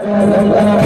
Yeah.